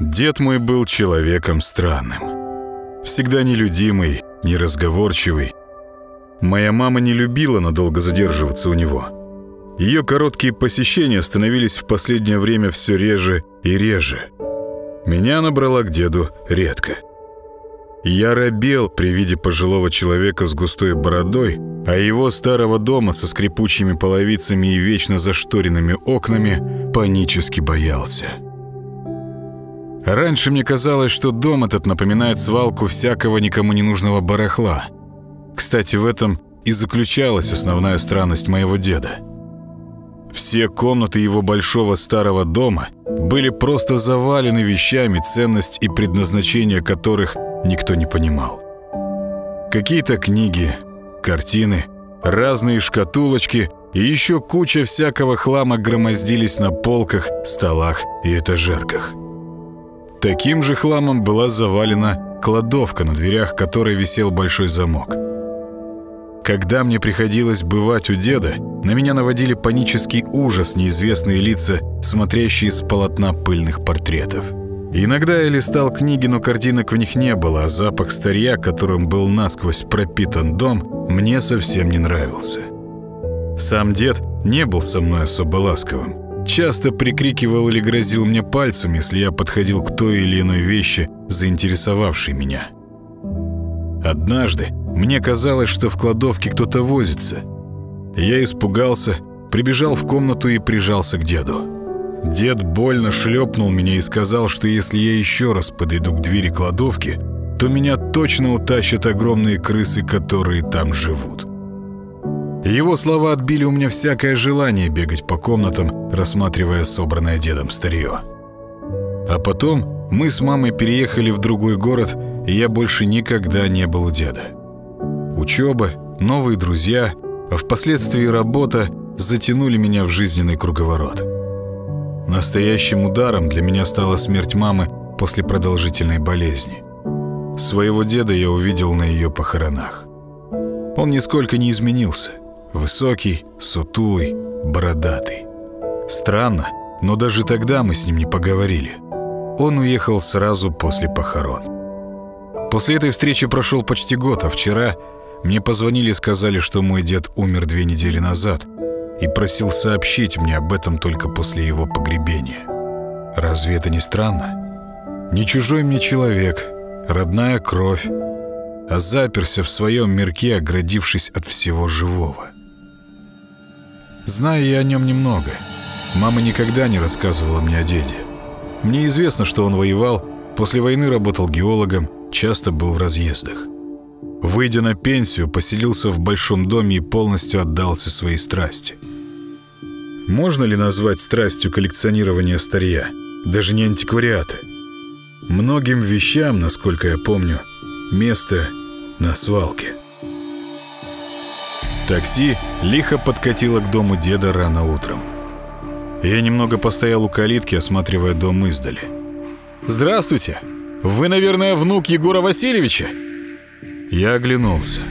Дед мой был человеком странным. Всегда нелюдимый, неразговорчивый. Моя мама не любила надолго задерживаться у него. Ее короткие посещения становились в последнее время все реже и реже. Меня она брала к деду редко. Я робел при виде пожилого человека с густой бородой, а его старого дома со скрипучими половицами и вечно зашторенными окнами панически боялся. Раньше мне казалось, что дом этот напоминает свалку всякого никому не нужного барахла. Кстати, в этом и заключалась основная странность моего деда. Все комнаты его большого старого дома были просто завалены вещами, ценность и предназначение которых никто не понимал. Какие-то книги, картины, разные шкатулочки и еще куча всякого хлама громоздились на полках, столах и этажерках. Таким же хламом была завалена кладовка, на дверях которой висел большой замок. Когда мне приходилось бывать у деда, на меня наводили панический ужас неизвестные лица, смотрящие с полотна пыльных портретов. Иногда я листал книги, но картинок в них не было, а запах старья, которым был насквозь пропитан дом, мне совсем не нравился. Сам дед не был со мной особо ласковым. Часто прикрикивал или грозил мне пальцем, если я подходил к той или иной вещи, заинтересовавшей меня. Однажды мне казалось, что в кладовке кто-то возится. Я испугался, прибежал в комнату и прижался к деду. Дед больно шлепнул меня и сказал, что если я еще раз подойду к двери кладовки, то меня точно утащат огромные крысы, которые там живут. Его слова отбили у меня всякое желание бегать по комнатам, рассматривая собранное дедом старье. А потом мы с мамой переехали в другой город, и я больше никогда не был у деда. Учеба, новые друзья, а впоследствии работа затянули меня в жизненный круговорот. Настоящим ударом для меня стала смерть мамы после продолжительной болезни. Своего деда я увидел на ее похоронах. Он нисколько не изменился. Высокий, сутулый, бородатый. Странно, но даже тогда мы с ним не поговорили. Он уехал сразу после похорон. После этой встречи прошел почти год, а вчера мне позвонили и сказали, что мой дед умер две недели назад и просил сообщить мне об этом только после его погребения. Разве это не странно? Не чужой мне человек, родная кровь, а заперся в своем мирке, оградившись от всего живого. Знаю я о нем немного. Мама никогда не рассказывала мне о деде. Мне известно, что он воевал, после войны работал геологом, часто был в разъездах. Выйдя на пенсию, поселился в большом доме и полностью отдался своей страсти. Можно ли назвать страстью коллекционирование старья? Даже не антиквариата. Многим вещам, насколько я помню, место на свалке. Такси лихо подкатило к дому деда рано утром. Я немного постоял у калитки, осматривая дом издали. «Здравствуйте! Вы, наверное, внук Егора Васильевича?» Я оглянулся.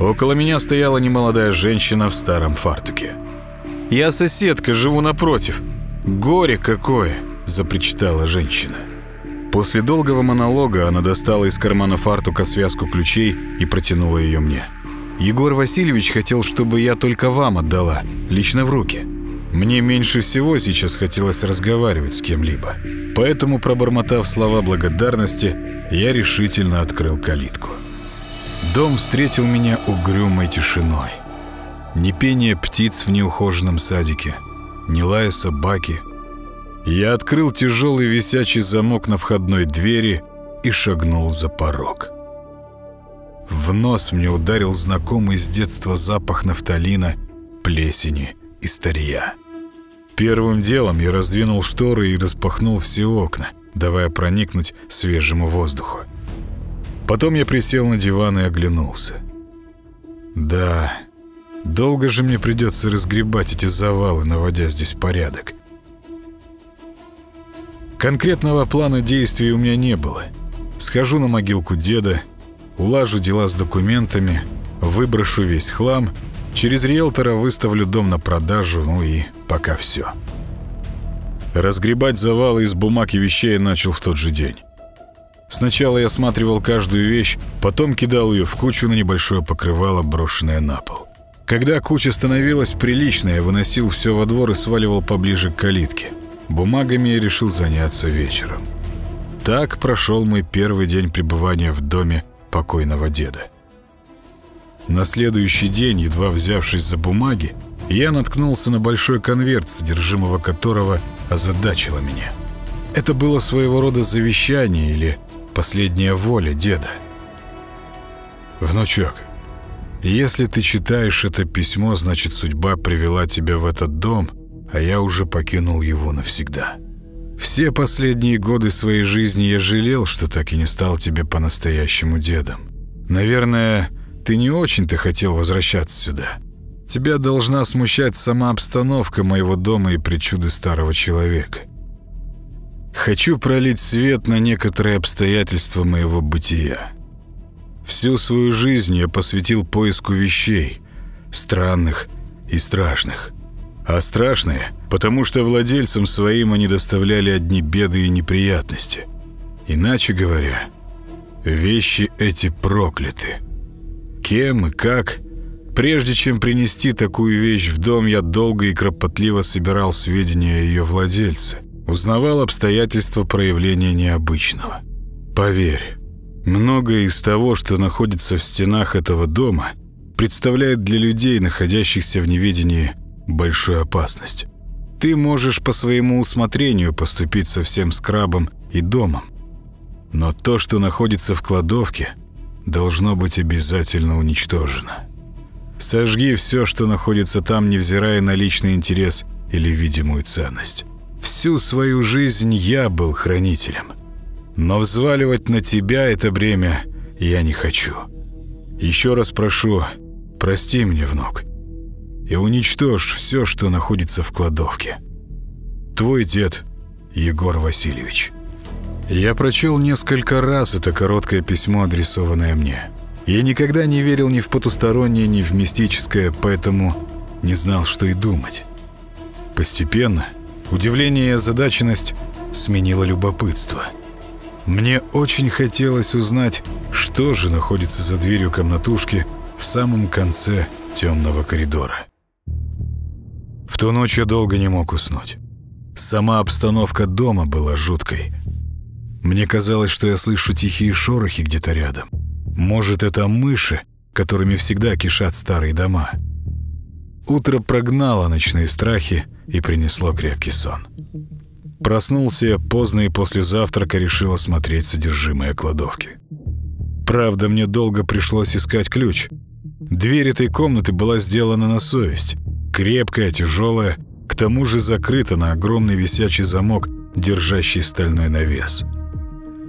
Около меня стояла немолодая женщина в старом фартуке. «Я соседка, живу напротив. Горе какое!» – запричитала женщина. После долгого монолога она достала из кармана фартука связку ключей и протянула ее мне. Егор Васильевич хотел, чтобы я только вам отдала, лично в руки. Мне меньше всего сейчас хотелось разговаривать с кем-либо. Поэтому, пробормотав слова благодарности, я решительно открыл калитку. Дом встретил меня угрюмой тишиной. Ни пение птиц в неухоженном садике, ни лая собаки. Я открыл тяжелый висячий замок на входной двери и шагнул за порог. В нос мне ударил знакомый с детства запах нафталина, плесени и старья. Первым делом я раздвинул шторы и распахнул все окна, давая проникнуть свежему воздуху. Потом я присел на диван и оглянулся. Да, долго же мне придется разгребать эти завалы, наводя здесь порядок. Конкретного плана действий у меня не было. Схожу на могилку деда, улажу дела с документами, выброшу весь хлам, через риэлтора выставлю дом на продажу, ну и пока все. Разгребать завалы из бумаг и вещей начал в тот же день. Сначала я осматривал каждую вещь, потом кидал ее в кучу на небольшое покрывало, брошенное на пол. Когда куча становилась приличной, я выносил все во двор и сваливал поближе к калитке. Бумагами я решил заняться вечером. Так прошел мой первый день пребывания в доме покойного деда. На следующий день, едва взявшись за бумаги, я наткнулся на большой конверт, содержимого которого озадачило меня. Это было своего рода завещание или последняя воля деда. «Внучок, если ты читаешь это письмо, значит, судьба привела тебя в этот дом, а я уже покинул его навсегда. Все последние годы своей жизни я жалел, что так и не стал тебе по-настоящему дедом. Наверное, ты не очень-то хотел возвращаться сюда. Тебя должна смущать сама обстановка моего дома и причуды старого человека. Хочу пролить свет на некоторые обстоятельства моего бытия. Всю свою жизнь я посвятил поиску вещей, странных и страшных. А страшные, потому что владельцам своим они доставляли одни беды и неприятности. Иначе говоря, вещи эти прокляты. Кем и как? Прежде чем принести такую вещь в дом, я долго и кропотливо собирал сведения о ее владельце – Узнавал обстоятельства проявления необычного. Поверь, многое из того, что находится в стенах этого дома, представляет для людей, находящихся в неведении, большую опасность. Ты можешь по своему усмотрению поступить со всем скрабом и домом. Но то, что находится в кладовке, должно быть обязательно уничтожено. Сожги все, что находится там, невзирая на личный интерес или видимую ценность. Всю свою жизнь я был хранителем. Но взваливать на тебя это бремя я не хочу. Еще раз прошу, прости мне, внук, и уничтожь все, что находится в кладовке. Твой дед Егор Васильевич. Я прочел несколько раз это короткое письмо, адресованное мне. Я никогда не верил ни в потустороннее, ни в мистическое, поэтому не знал, что и думать. Постепенно Удивление и озадаченность сменило любопытство. Мне очень хотелось узнать, что же находится за дверью комнатушки в самом конце темного коридора. Ту ночь я долго не мог уснуть. Сама обстановка дома была жуткой. Мне казалось, что я слышу тихие шорохи где-то рядом. Может, это мыши, которыми всегда кишат старые дома. Утро прогнало ночные страхи, и принесло крепкий сон. Проснулся я поздно и после завтрака решил осмотреть содержимое кладовки. Правда, мне долго пришлось искать ключ. Дверь этой комнаты была сделана на совесть. Крепкая, тяжелая, к тому же закрыта на огромный висячий замок, держащий стальной навес.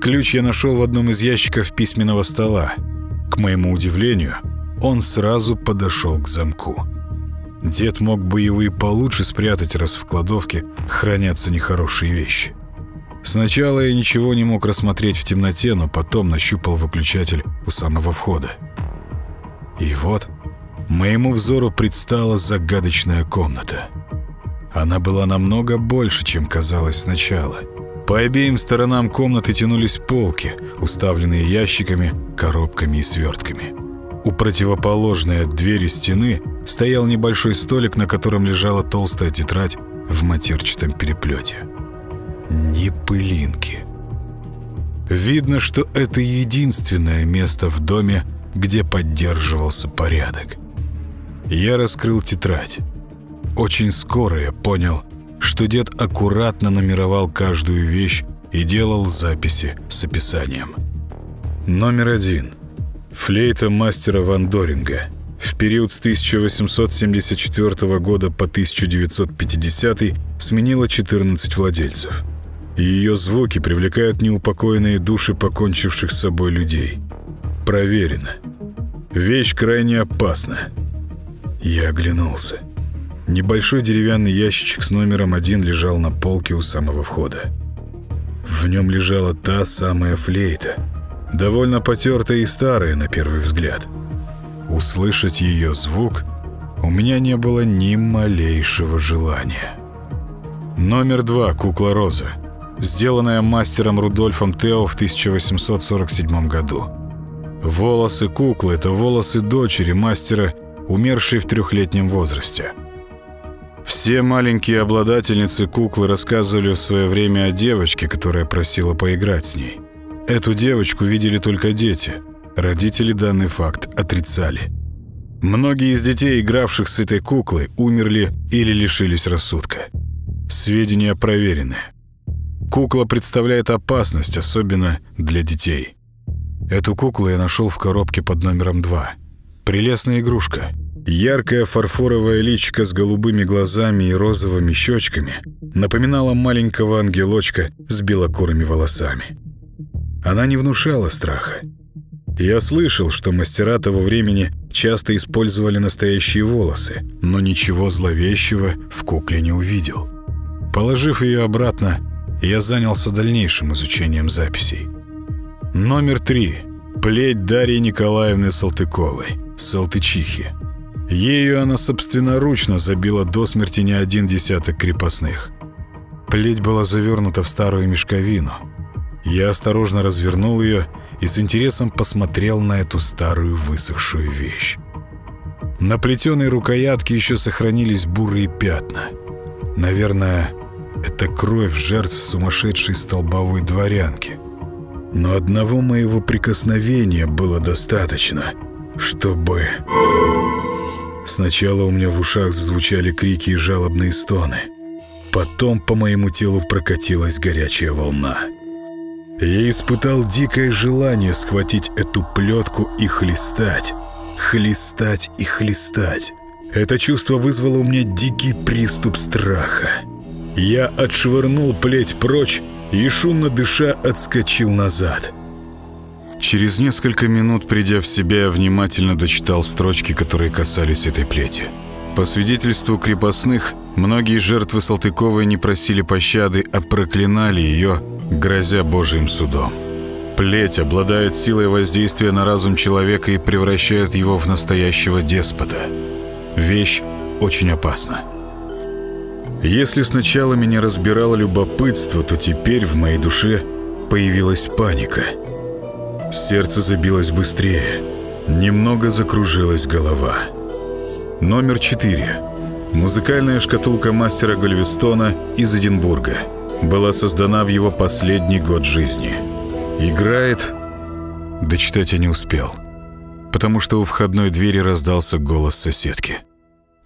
Ключ я нашел в одном из ящиков письменного стола. К моему удивлению, он сразу подошел к замку. Дед мог бы его и получше спрятать, раз в кладовке хранятся нехорошие вещи. Сначала я ничего не мог рассмотреть в темноте, но потом нащупал выключатель у самого входа. И вот моему взору предстала загадочная комната. Она была намного больше, чем казалось сначала. По обеим сторонам комнаты тянулись полки, уставленные ящиками, коробками и свертками. У противоположной от двери стены стоял небольшой столик, на котором лежала толстая тетрадь в матерчатом переплете. Ни пылинки. Видно, что это единственное место в доме, где поддерживался порядок. Я раскрыл тетрадь. Очень скоро я понял, что дед аккуратно номеровал каждую вещь и делал записи с описанием. Номер один. Флейта мастера Вандоринга – в период с 1874 года по 1950 сменила 14 владельцев. Ее звуки привлекают неупокоенные души покончивших с собой людей. Проверено. Вещь крайне опасна. Я оглянулся. Небольшой деревянный ящичек с номером один лежал на полке у самого входа. В нем лежала та самая флейта, довольно потертая и старая на первый взгляд – Услышать ее звук у меня не было ни малейшего желания. Номер два. Кукла Роза. Сделанная мастером Рудольфом Тео в 1847 году. Волосы куклы – это волосы дочери мастера, умершей в трехлетнем возрасте. Все маленькие обладательницы куклы рассказывали в свое время о девочке, которая просила поиграть с ней. Эту девочку видели только дети. Родители данный факт отрицали. Многие из детей, игравших с этой куклой, умерли или лишились рассудка. Сведения проверенные. Кукла представляет опасность, особенно для детей. Эту куклу я нашел в коробке под номером 2. Прелестная игрушка. Яркая фарфоровая личка с голубыми глазами и розовыми щечками напоминала маленького ангелочка с белокурыми волосами. Она не внушала страха. Я слышал, что мастера того времени часто использовали настоящие волосы, но ничего зловещего в кукле не увидел. Положив ее обратно, я занялся дальнейшим изучением записей. Номер три. Плеть Дарьи Николаевны Салтыковой, Салтычихи. Ею она собственноручно забила до смерти не один десяток крепостных. Плеть была завернута в старую мешковину. Я осторожно развернул ее и с интересом посмотрел на эту старую высохшую вещь. На плетеной рукоятке еще сохранились бурые пятна. Наверное, это кровь жертв сумасшедшей столбовой дворянки. Но одного моего прикосновения было достаточно, чтобы... Сначала у меня в ушах зазвучали крики и жалобные стоны. Потом по моему телу прокатилась горячая волна. Я испытал дикое желание схватить эту плетку и хлестать. Хлестать и хлестать. Это чувство вызвало у меня дикий приступ страха. Я отшвырнул плеть прочь и, шумно дыша, отскочил назад. Через несколько минут, придя в себя, я внимательно дочитал строчки, которые касались этой плети. По свидетельству крепостных, многие жертвы Салтыковой не просили пощады, а проклинали ее, грозя Божьим судом. Плеть обладает силой воздействия на разум человека и превращает его в настоящего деспота. Вещь очень опасна. Если сначала меня разбирало любопытство, то теперь в моей душе появилась паника. Сердце забилось быстрее. Немного закружилась голова. Номер 4. Музыкальная шкатулка мастера Гальвестона из Эдинбурга. Была создана в его последний год жизни. Играет... Дочитать я не успел. Потому что у входной двери раздался голос соседки.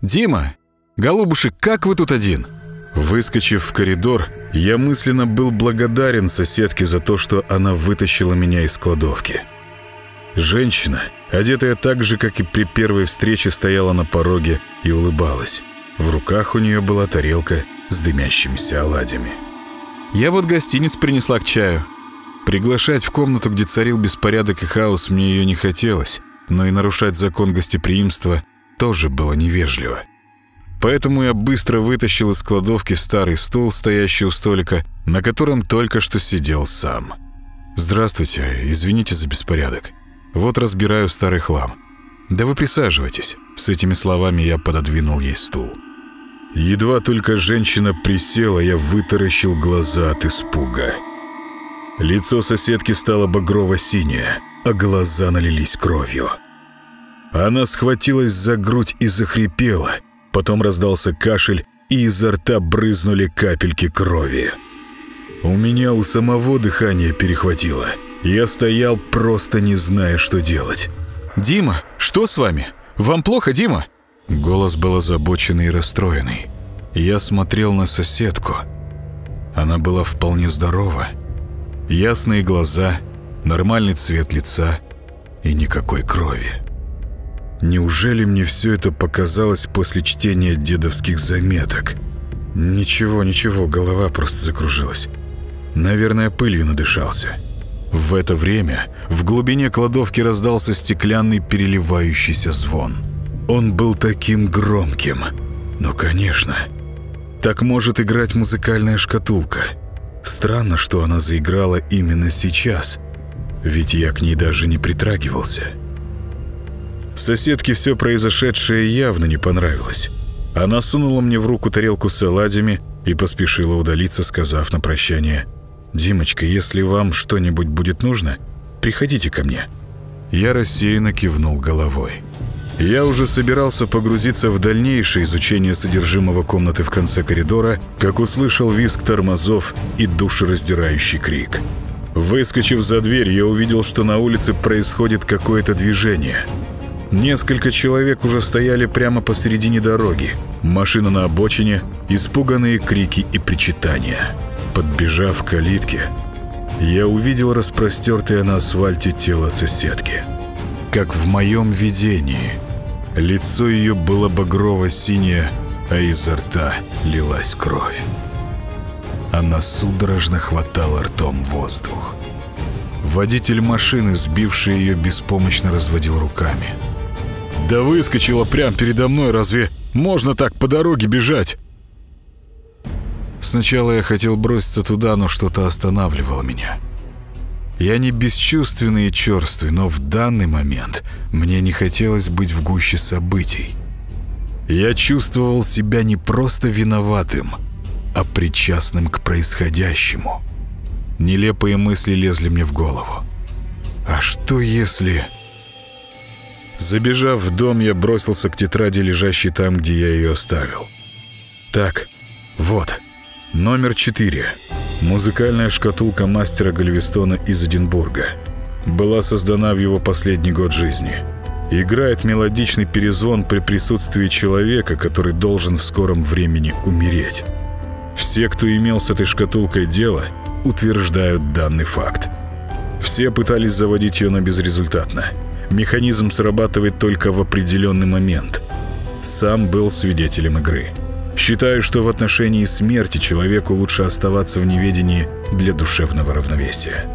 «Дима, «Голубушек, как вы тут один?» Выскочив в коридор, я мысленно был благодарен соседке за то, что она вытащила меня из кладовки. Женщина, одетая так же, как и при первой встрече, стояла на пороге и улыбалась. В руках у нее была тарелка с дымящимися оладьями. «Я вот гостиниц принесла к чаю». Приглашать в комнату, где царил беспорядок и хаос, мне ее не хотелось, но и нарушать закон гостеприимства тоже было невежливо. Поэтому я быстро вытащил из кладовки старый стул, стоящий у столика, на котором только что сидел сам. «Здравствуйте, извините за беспорядок. Вот разбираю старый хлам. Да вы присаживайтесь». С этими словами я пододвинул ей стул. Едва только женщина присела, я вытаращил глаза от испуга. Лицо соседки стало багрово-синее, а глаза налились кровью. Она схватилась за грудь и захрипела – Потом раздался кашель, и изо рта брызнули капельки крови. У меня у самого дыхание перехватило. Я стоял, просто не зная, что делать. «Дима, что с вами? Вам плохо, Дима?» Голос был озабоченный и расстроенный. Я смотрел на соседку. Она была вполне здорова. Ясные глаза, нормальный цвет лица и никакой крови. Неужели мне все это показалось после чтения дедовских заметок? Ничего, ничего, голова просто закружилась. Наверное, пылью надышался. В это время в глубине кладовки раздался стеклянный переливающийся звон. Он был таким громким. Ну, конечно. Так может играть музыкальная шкатулка. Странно, что она заиграла именно сейчас. Ведь я к ней даже не притрагивался. Соседке все произошедшее явно не понравилось. Она сунула мне в руку тарелку с оладьями и поспешила удалиться, сказав на прощание «Димочка, если вам что-нибудь будет нужно, приходите ко мне». Я рассеянно кивнул головой. Я уже собирался погрузиться в дальнейшее изучение содержимого комнаты в конце коридора, как услышал визг тормозов и душераздирающий крик. Выскочив за дверь, я увидел, что на улице происходит какое-то движение. Несколько человек уже стояли прямо посередине дороги. Машина на обочине, испуганные крики и причитания. Подбежав к калитке, я увидел распростертое на асфальте тело соседки. Как в моем видении – Лицо ее было багрово-синее, а изо рта лилась кровь. Она судорожно хватала ртом воздух. Водитель машины, сбивший ее, беспомощно разводил руками. «Да выскочила прямо передо мной, разве можно так по дороге бежать?» Сначала я хотел броситься туда, но что-то останавливало меня. Я не бесчувственный и черствый, но в данный момент мне не хотелось быть в гуще событий. Я чувствовал себя не просто виноватым, а причастным к происходящему. Нелепые мысли лезли мне в голову. А что если... Забежав в дом, я бросился к тетради, лежащей там, где я ее оставил. Так, вот, номер четыре. Музыкальная шкатулка мастера Гальвестона из Эдинбурга. Была создана в его последний год жизни. Играет мелодичный перезвон при присутствии человека, который должен в скором времени умереть. Все, кто имел с этой шкатулкой дело, утверждают данный факт. Все пытались заводить ее, но безрезультатно. Механизм срабатывает только в определенный момент. Сам был свидетелем игры. Считаю, что в отношении смерти человеку лучше оставаться в неведении для душевного равновесия.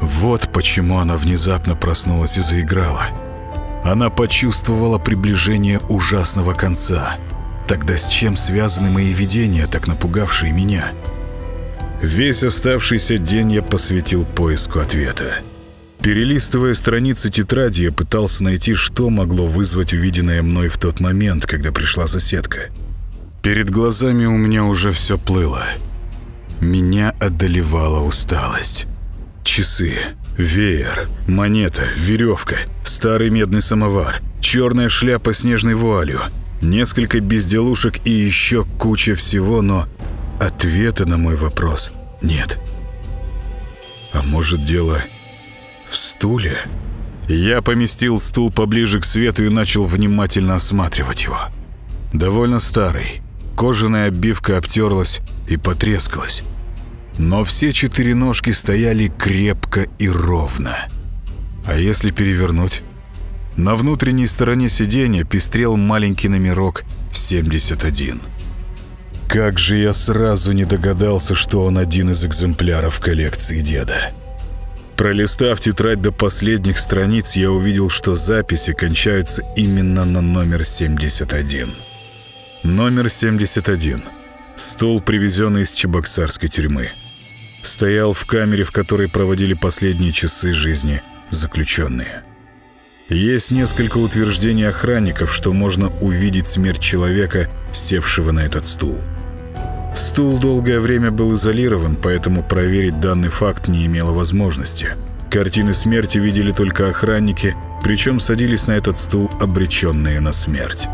Вот почему она внезапно проснулась и заиграла. Она почувствовала приближение ужасного конца. Тогда с чем связаны мои видения, так напугавшие меня? Весь оставшийся день я посвятил поиску ответа. Перелистывая страницы тетради, я пытался найти, что могло вызвать увиденное мной в тот момент, когда пришла соседка – Перед глазами у меня уже все плыло. Меня одолевала усталость. Часы, веер, монета, веревка, старый медный самовар, черная шляпа снежной вуалью, несколько безделушек и еще куча всего, но ответа на мой вопрос нет. А может дело в стуле? Я поместил стул поближе к свету и начал внимательно осматривать его. Довольно старый, Кожаная обивка обтерлась и потрескалась. Но все четыре ножки стояли крепко и ровно. А если перевернуть? На внутренней стороне сиденья пестрел маленький номерок 71. Как же я сразу не догадался, что он один из экземпляров коллекции деда. Пролистав тетрадь до последних страниц, я увидел, что записи кончаются именно на номер 71. Номер 71. Стол, привезенный из Чебоксарской тюрьмы. Стоял в камере, в которой проводили последние часы жизни заключенные. Есть несколько утверждений охранников, что можно увидеть смерть человека, севшего на этот стул. Стул долгое время был изолирован, поэтому проверить данный факт не имело возможности. Картины смерти видели только охранники, причем садились на этот стул обреченные на смерть.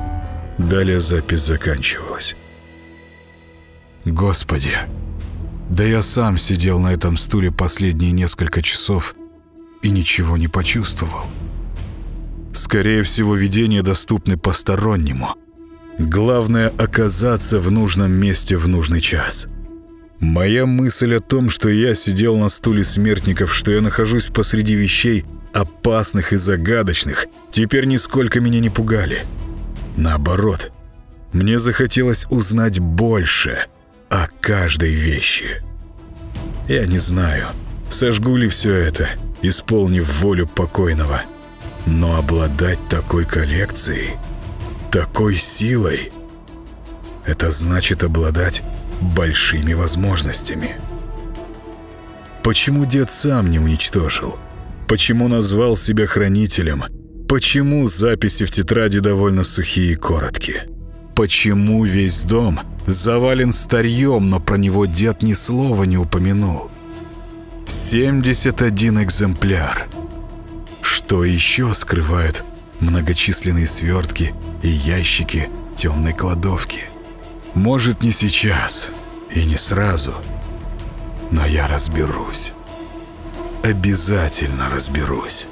Далее запись заканчивалась. Господи, да я сам сидел на этом стуле последние несколько часов и ничего не почувствовал. Скорее всего, видения доступны постороннему. Главное — оказаться в нужном месте в нужный час. Моя мысль о том, что я сидел на стуле смертников, что я нахожусь посреди вещей опасных и загадочных, теперь нисколько меня не пугали. Наоборот, мне захотелось узнать больше о каждой вещи. Я не знаю, сожгу ли все это, исполнив волю покойного. Но обладать такой коллекцией, такой силой, это значит обладать большими возможностями. Почему дед сам не уничтожил? Почему назвал себя хранителем – Почему записи в тетради довольно сухие и короткие? Почему весь дом Завален старьем, но про него дед ни слова не упомянул. 71 экземпляр. Что еще скрывают многочисленные свертки и ящики темной кладовки? Может, не сейчас и не сразу, но я разберусь. Обязательно разберусь.